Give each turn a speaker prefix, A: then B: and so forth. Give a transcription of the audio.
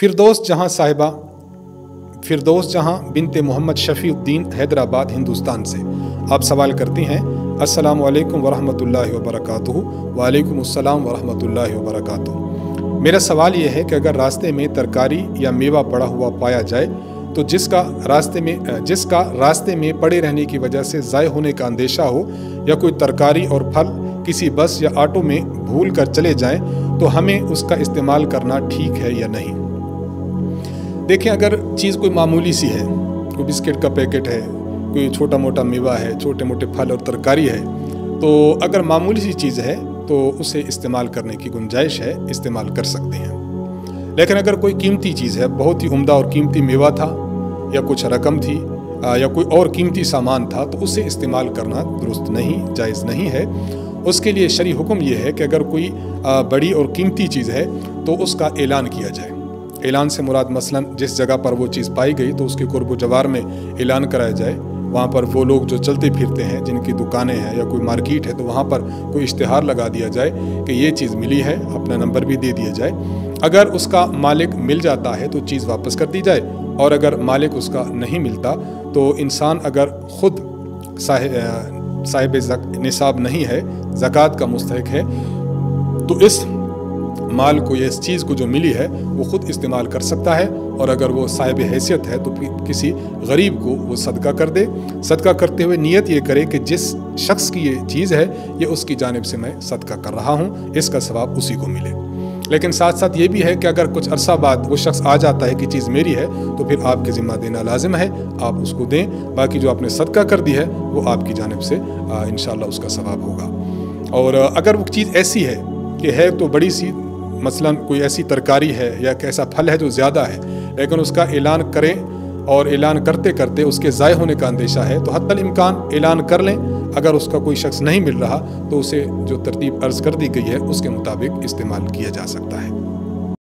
A: फिरदौस जहाँ साहिबा, फिरदौस जहाँ बिनते मोहम्मद शफ़ीउद्दीन हैदराबाद, हिंदुस्तान से। आप सवाल करती हैं, अस्सलाम वालेकुम वरहमतुल्लाहि वबरकातुहू, वालेकुम अस्सलाम वरहमतुल्लाहि वबरकातुहू। मेरा सवाल यह है कि अगर रास्ते में तरकारी या मेवा पड़ा हुआ पाया जाए तो जिसका रास्ते में जिसका रास्ते में पड़े रहने की वजह से ज़ाय होने का अंदेशा हो, या कोई तरकारी और फल किसी बस या ऑटो में भूल कर चले जाएँ तो हमें उसका इस्तेमाल करना ठीक है या नहीं? देखें, अगर चीज़ कोई मामूली सी है, कोई बिस्किट का पैकेट है, कोई छोटा मोटा मेवा है छोटे मोटे फल और तरकारी है तो अगर मामूली सी चीज़ है तो उसे इस्तेमाल करने की गुंजाइश है, इस्तेमाल कर सकते हैं। लेकिन अगर कोई कीमती चीज़ है, बहुत ही उम्दा और कीमती मेवा था, या कुछ रकम थी या कोई और कीमती सामान था तो उसे इस्तेमाल करना दुरुस्त नहीं, जायज़ नहीं है। उसके लिए शरी हुक्म यह है कि अगर कोई बड़ी और कीमती चीज़ है तो उसका ऐलान किया जाए। ऐलान से मुराद मसलन जिस जगह पर वो चीज़ पाई गई तो उसके कुर्ब जवार में ऐलान कराया जाए। वहाँ पर वो लोग जो चलते फिरते हैं, जिनकी दुकानें हैं या कोई मार्केट है तो वहाँ पर कोई इश्तहार लगा दिया जाए कि ये चीज़ मिली है, अपना नंबर भी दे दिया जाए। अगर उसका मालिक मिल जाता है तो चीज़ वापस कर दी जाए, और अगर मालिक उसका नहीं मिलता तो इंसान अगर ख़ुद साहिब निसाब नहीं है, ज़क़़त का मुस्तक है तो इस माल को या इस चीज़ को जो मिली है, वो ख़ुद इस्तेमाल कर सकता है और अगर वो साहिब हैसियत है तो किसी गरीब को वो सदका कर दे। सदका करते हुए नीयत ये करे कि जिस शख्स की ये चीज़ है, ये उसकी जानब से मैं सदका कर रहा हूँ, इसका सवाब उसी को मिले। लेकिन साथ साथ ये भी है कि अगर कुछ अरसा बाद वो शख्स आ जाता है कि चीज़ मेरी है तो फिर आपके ज़िम्मा देना लाजिम है, आप उसको दें। बाकी जो आपने सदका कर दी है, वो आपकी जानब से इन उसका सवाब होगा। और अगर वो चीज़ ऐसी है कि है तो बड़ी सी मसलन कोई ऐसी तरकारी है या ऐसा फल है जो ज़्यादा है, लेकिन उसका ऐलान करें और ऐलान करते करते उसके ज़ाय होने का अंदेशा है तो हतल इम्कान ऐलान कर लें। अगर उसका कोई शख्स नहीं मिल रहा तो उसे जो तरतीब अर्ज़ कर दी गई है, उसके मुताबिक इस्तेमाल किया जा सकता है।